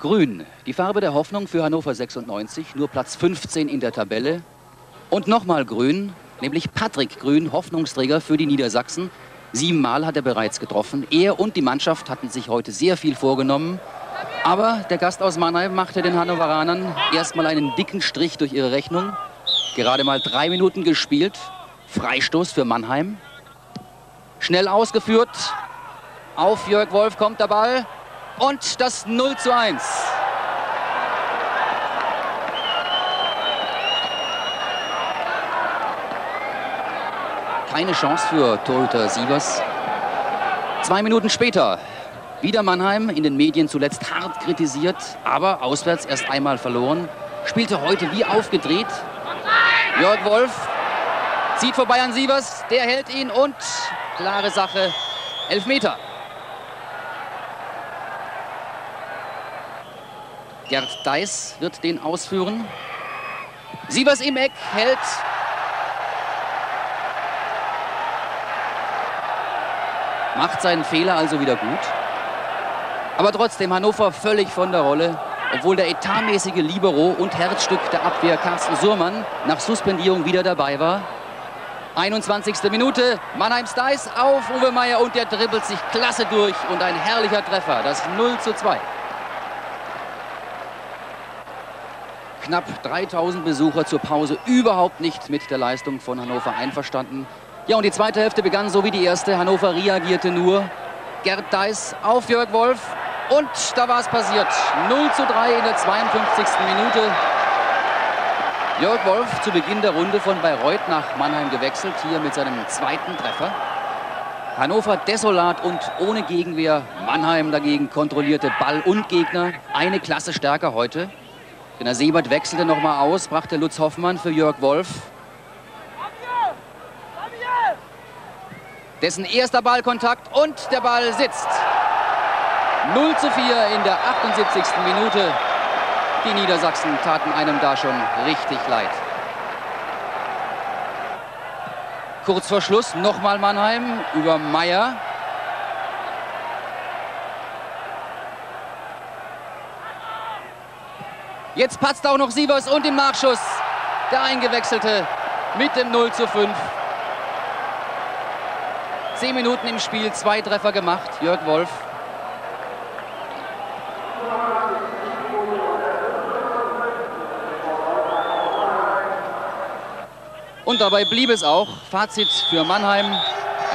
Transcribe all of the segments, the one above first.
Grün, die Farbe der Hoffnung für Hannover 96, nur Platz 15 in der Tabelle. Und nochmal Grün, nämlich Patrick Grün, Hoffnungsträger für die Niedersachsen. Siebenmal hat er bereits getroffen. Er und die Mannschaft hatten sich heute sehr viel vorgenommen. Aber der Gast aus Mannheim machte den Hannoveranern erstmal einen dicken Strich durch ihre Rechnung. Gerade mal drei Minuten gespielt. Freistoß für Mannheim. Schnell ausgeführt. Auf Jörg Wolf kommt der Ball. Und das 0 zu 1. Keine Chance für Torhüter Sievers. Zwei Minuten später wieder Mannheim, in den Medien zuletzt hart kritisiert, aber auswärts erst einmal verloren. Spielte heute wie aufgedreht. Jörg Wolf zieht vorbei an Sievers, der hält ihn und klare Sache, Elfmeter. Gerd Deis wird den ausführen. Sievers im Eck hält macht seinen Fehler also wieder gut. Aber trotzdem Hannover völlig von der Rolle, obwohl der etatmäßige Libero und Herzstück der Abwehr Carsten Surmann nach Suspendierung wieder dabei war. 21. Minute, Mannheim Dice auf Uwe Meier und der dribbelt sich klasse durch und ein herrlicher Treffer, das 0 zu 2. Knapp 3000 Besucher zur Pause, überhaupt nicht mit der Leistung von Hannover einverstanden. Ja, und die zweite Hälfte begann so wie die erste. Hannover reagierte nur. Gerd Deis auf Jörg Wolf. Und da war es passiert. 0 zu 3 in der 52. Minute. Jörg Wolf zu Beginn der Runde von Bayreuth nach Mannheim gewechselt. Hier mit seinem zweiten Treffer. Hannover desolat und ohne Gegenwehr. Mannheim dagegen kontrollierte Ball und Gegner. Eine Klasse stärker heute. Denn der Sebert wechselte nochmal aus, brachte Lutz Hoffmann für Jörg Wolf. dessen erster Ballkontakt und der Ball sitzt. 0 zu 4 in der 78. Minute. Die Niedersachsen taten einem da schon richtig leid. Kurz vor Schluss nochmal Mannheim über Meier. Jetzt patzt auch noch Sievers und im Nachschuss der Eingewechselte mit dem 0 zu 5. Zehn Minuten im Spiel, zwei Treffer gemacht, Jörg Wolf. Und dabei blieb es auch. Fazit für Mannheim.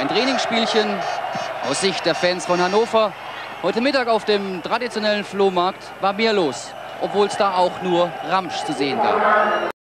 Ein Trainingsspielchen aus Sicht der Fans von Hannover. Heute Mittag auf dem traditionellen Flohmarkt war mehr los, obwohl es da auch nur Ramsch zu sehen gab.